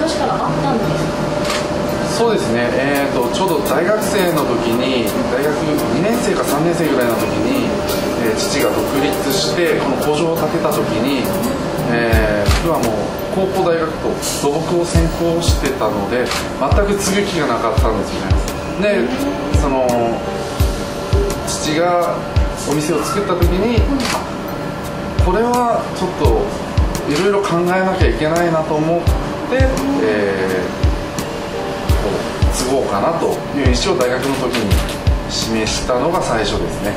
年からあったんですそうですね、えーと、ちょうど大学生の時に大学2年生か3年生ぐらいの時に、えー、父が独立してこの工場を建てた時に、えー、僕はもう高校大学と土木を専攻してたので全く継ぐ気がなかったんですよね。でその父がお店を作った時に、これはちょっといろいろ考えなきゃいけないなと思って、えー、継ごうかなという意思を大学の時に示したのが最初ですね。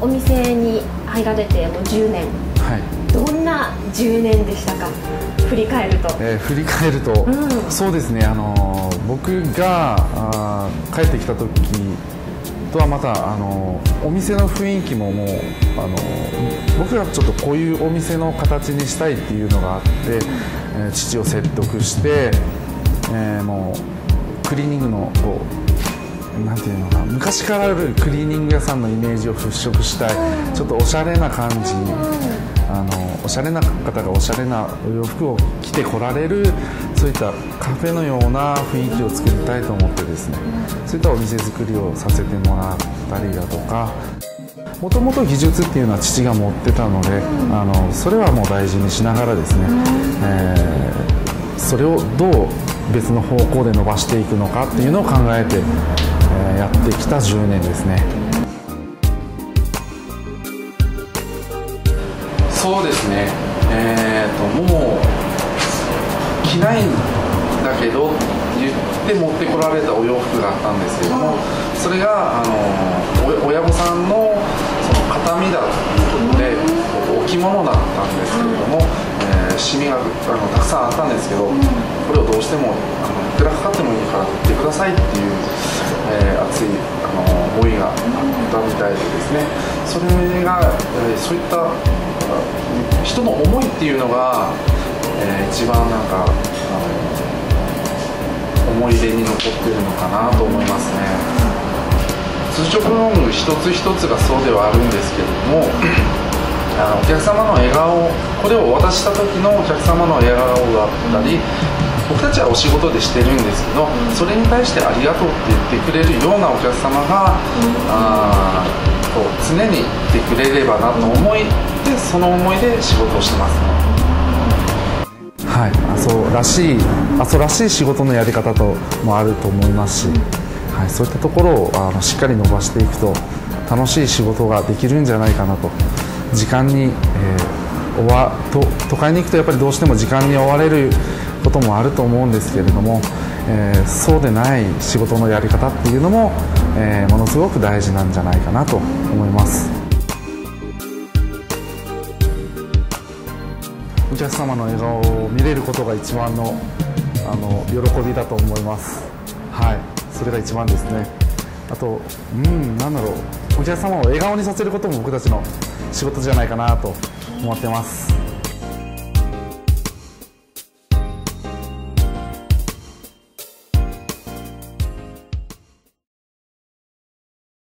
お店に入られてもう10年。はい。どんな10年でしたか？振り返ると、えー、振り返ると、うん、そうですね。あの僕があ帰ってきた時とはまたあのお店の雰囲気ももうあの僕がちょっとこういうお店の形にしたいっていうのがあって、えー、父を説得して、えー、もうクリーニングのこうなんていうのかな昔からあるクリーニング屋さんのイメージを払拭したい。ちょっとおしゃれな感じ。あのおしゃれな方がおしゃれなお洋服を着てこられるそういったカフェのような雰囲気を作りたいと思ってですねそういったお店作りをさせてもらったりだとかもともと技術っていうのは父が持ってたのであのそれはもう大事にしながらですね、えー、それをどう別の方向で伸ばしていくのかっていうのを考えて、えー、やってきた10年ですね。そうですね。えーと、もう着ないんだけど言って持ってこられたお洋服があったんですけどもそれがあの親御さんのその形見だということで置物だったんですけれども、えー、シミがあのたくさんあったんですけどこれをどうしてもあのいくらかかっから売ってくださいっていう、えー、熱いあの思いがあったみたいでですね。それが、えー、そういった人の思いっていうのが、えー、一番なんかあの思い出に残ってるのかなと思いますね。通常ロング一つ一つがそうではあるんですけれどもあのお客様の笑顔これを渡した時のお客様の笑顔だったり僕たちはお仕事でしてるんですけどそれに対してありがとうって言ってくれるようなお客様が、あこう常にいてくれればなと思いでその思いで仕事をしてます。ねはい。阿蘇らしい阿蘇らしい仕事のやり方ともあると思いますし、はい、そういったところをあのしっかり伸ばしていくと楽しい仕事ができるんじゃないかなと時間に、えー、終わと都会に行くとやっぱりどうしても時間に追われることもあると思うんですけれども、えー、そうでない仕事のやり方っていうのも、えー、ものすごく大事なんじゃないかなと思います。お客様の笑顔を見れることが一番のあの喜びだと思います。はい。それが一番ですね。あとうんなんだろう。お客様を笑顔にさせることも僕たちの仕事じゃないかなと思ってます。